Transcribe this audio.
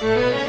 Música